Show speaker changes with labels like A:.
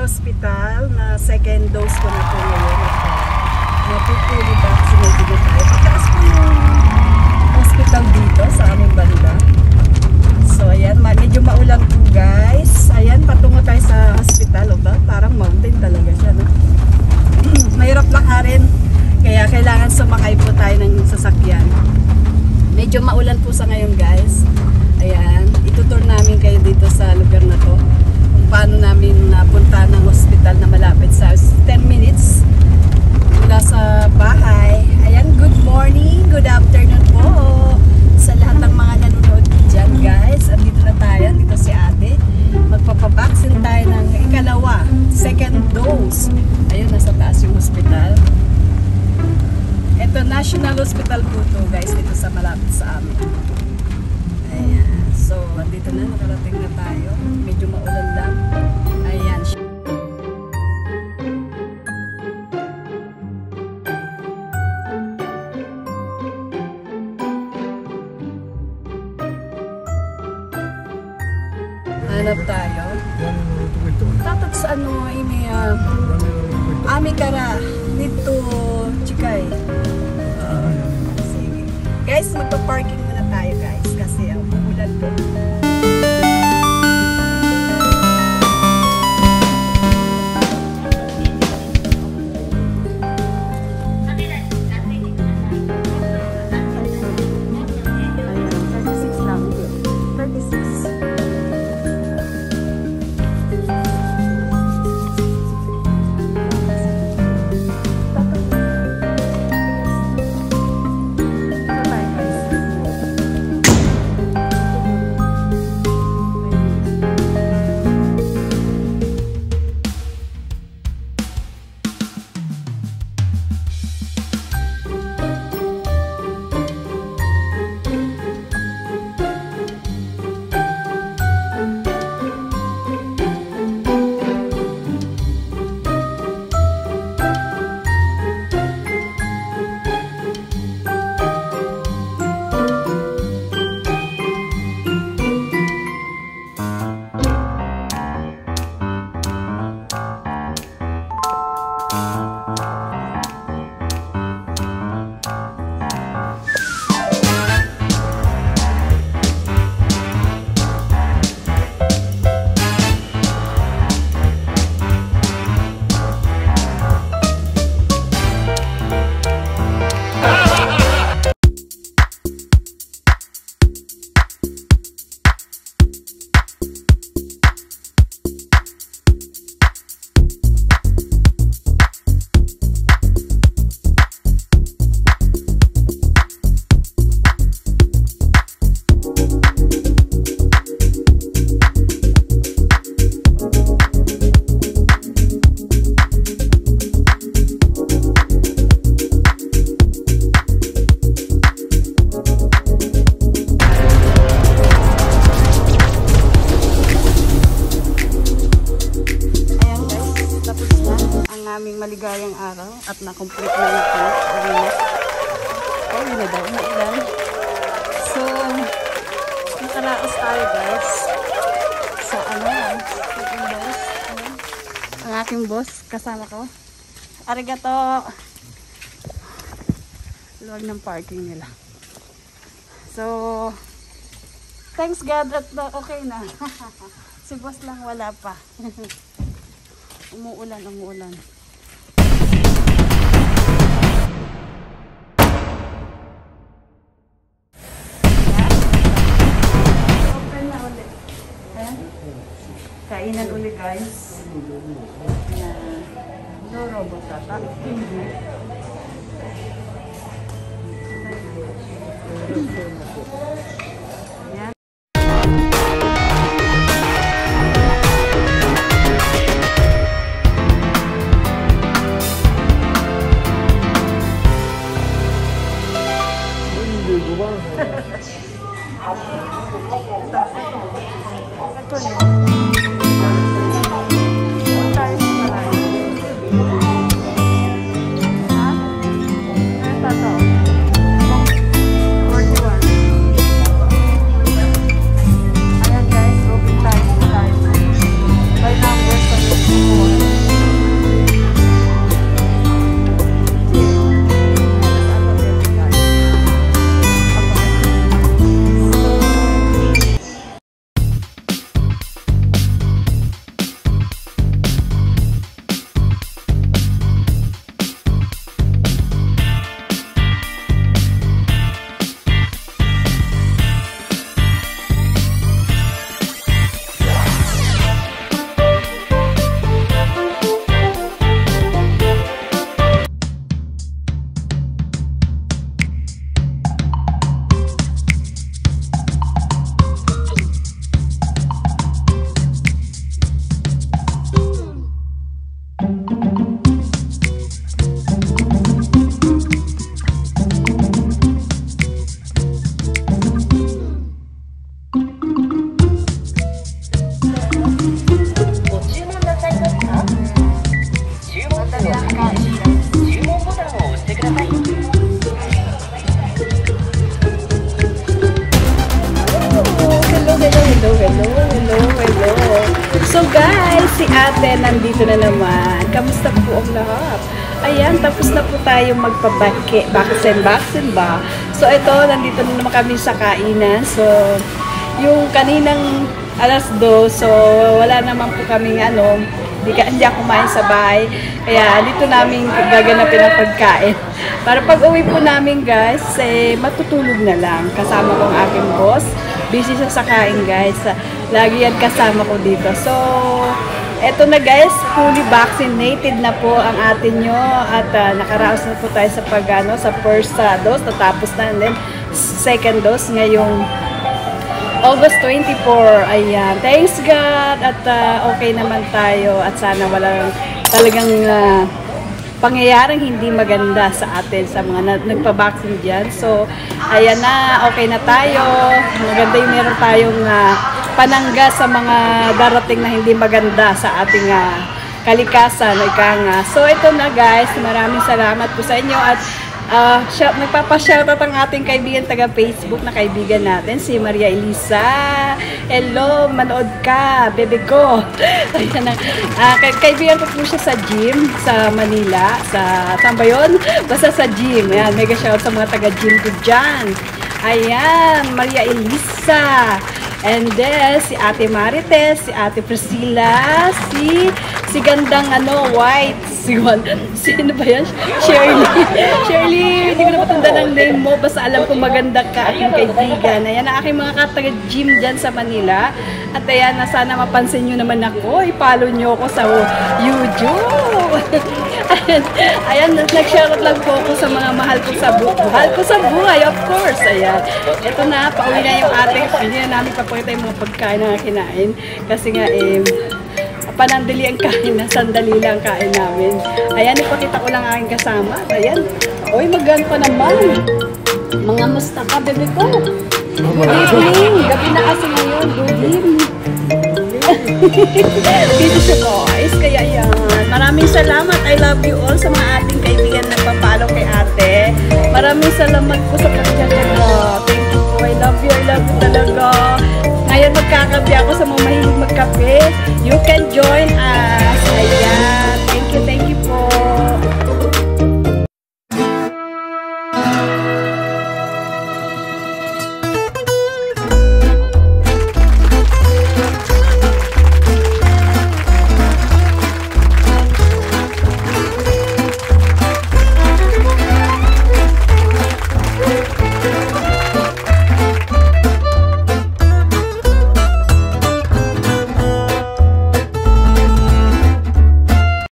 A: hospital na second dose ko na po ngayon. Napupuli vaccinated na tayo. Pagkaas po yung hospital dito sa aming banda. So ayan, medyo maulan po guys. Ayan, patungo tayo sa hospital. O ba? Parang mountain talaga siya. No? Mahirap lakarin. Kaya kailangan sumakay po tayo ng sasakyan. Medyo maulan po sa ngayon guys. Ayan, itutur namin kayo dito sa lugar na to. Paano namin napunta ng hospital na malapit sa 10 minutes mula sa bahay. Ayan, good morning, good afternoon po sa lahat ng mga Guys, maligayang araw at na-complete na ito. Uwi na. Yun na daw, umuulan. So, nakaraos tayo guys. Sa ano, aking boss. Ayan. Ang aking boss, kasama ko. Arigato! Luwag ng parking nila. So, thanks God at okay na. si boss lang wala pa. umuulan, umuulan. Kainan ulit guys. Ayan. No robot ata. Ano to? Ayan, tapos na po tayo magpa-vaccine vaccine ba? So ito, nandito na naman kami sa kainan. So, yung kaninang alas 2, so wala naman po kaming ano, hindi, ka, hindi ako kumain sa bahay. Kaya dito namin gaganapin ang pagkain. Para pag uwi po namin guys, eh, matutulog na lang. Kasama ko ang aking boss. Busy siya sa kain guys. Lagi yan kasama ko dito. So, eto na guys, fully vaccinated na po ang atin nyo at uh, nakaraos na po tayo sa pag ano, sa first uh, dose, natapos na and then second dose ngayong August 24. Ayan. Thanks God at uh, okay naman tayo at sana walang talagang uh, pangyayaring hindi maganda sa atin sa mga na, nagpa-vaccine dyan. So, ayan na, okay na tayo. Maganda yung meron tayong uh, panangga sa mga darating na hindi maganda sa ating uh, kalikasan. Ika nga. So, ito na guys. Maraming salamat po sa inyo at Uh, shout, nagpapashoutout ang ating kaibigan taga Facebook na kaibigan natin, si Maria Elisa. Hello, manood ka, bebe ko. Ayan na. Uh, kaibigan ko po siya sa gym sa Manila. Sa, saan ba yun? Basta sa gym. Ayan, mega shout sa mga taga gym ko dyan. Ayan, Maria Elisa. And then, si Ate Marites, si Ate Priscilla, si si gandang ano, white, si sino ba yan? Shirley. Shirley, hindi ko na matanda ng name mo, basta alam ko maganda ka, aking kaibigan. Ayan ang aking mga kataga-gym dyan sa Manila. At ayan, na sana mapansin nyo naman ako, i-follow nyo ako sa YouTube. ayan, nag-shoutout lang po ako sa mga mahal ko sa buhay. Mahal ko sa buhay, of course. Ayan. Ito na, pauwi na yung ating, hindi na namin papakita yung mga pagkain na kinain. Kasi nga, eh, panandali ang kain na sandali lang kain namin. Ayan, ipakita ko lang aking kasama. Ayan. Uy, magan pa naman. Mga musta ka, bebe ko. Good evening. Gabi na kasi ngayon. Good evening. Dito siya guys. Kaya yan. Maraming salamat. I love you all sa mga ating kaibigan na papalo kay ate. Maraming salamat po sa pagkakaga. Thank you. I love you. I love you talaga. Ngayon magkakape ako sa mga mahilig magkape. You can join us. Ayan.